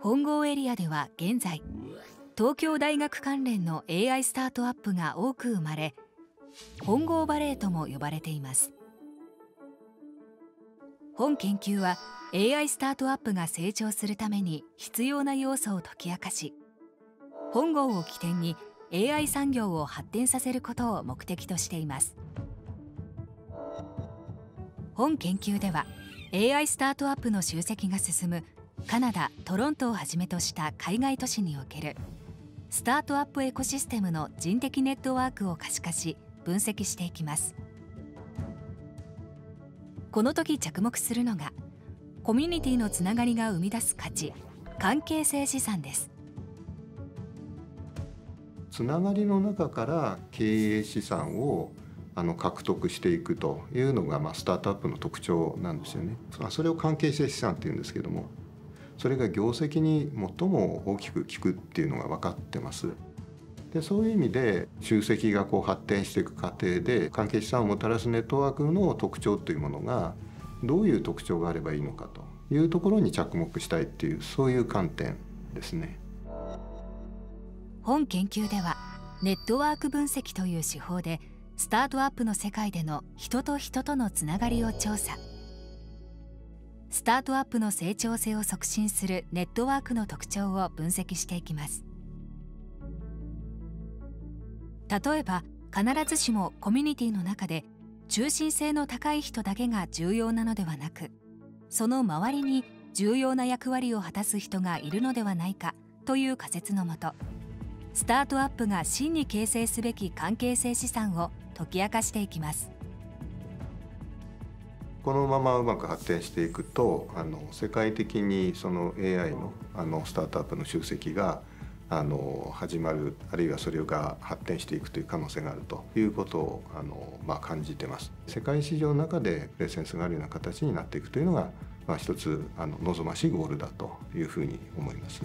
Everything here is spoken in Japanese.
本郷エリアでは現在東京大学関連の AI スタートアップが多く生まれ本郷バレーとも呼ばれています。本研究は AI スタートアップが成長するために必要な要素を解き明かし本郷を起点に AI 産業を発展させることを目的としています。本研究では AI スタートアップの集積が進むカナダ・トロントをはじめとした海外都市におけるスタートアップエコシステムの人的ネットワークを可視化し分析していきます。この時着目するのがコミュニティのつながりが生み出す価値関係性資産です。つながりの中から経営資産をあの獲得していくというのが、まあ、スタートアップの特徴なんですよね。それを関係性資産っていうんですけどもそれが業績に最も大きく効くっていうのが分かってます。でそういう意味で集積がこう発展していく過程で関係資産をもたらすネットワークの特徴というものがどういう特徴があればいいのかというところに着目したいっていうそういう観点ですね。本研究ではネットワーク分析という手法でスタートアップの世界での人と人とのつながりを調査。スタートアップの成長性を促進するネットワークの特徴を分析していきます。例えば必ずしもコミュニティの中で中心性の高い人だけが重要なのではなくその周りに重要な役割を果たす人がいるのではないかという仮説のもとスタートアップが真に形成すべき関係性資産を解き明かしていきますこのままうまく発展していくとあの世界的にその AI のあのスタートアップの集積があの始まるあるいはそれが発展していくという可能性があるということをあの、まあ、感じてます世界市場の中でプレゼンスがあるような形になっていくというのが、まあ、一つあの望ましいゴールだというふうに思います。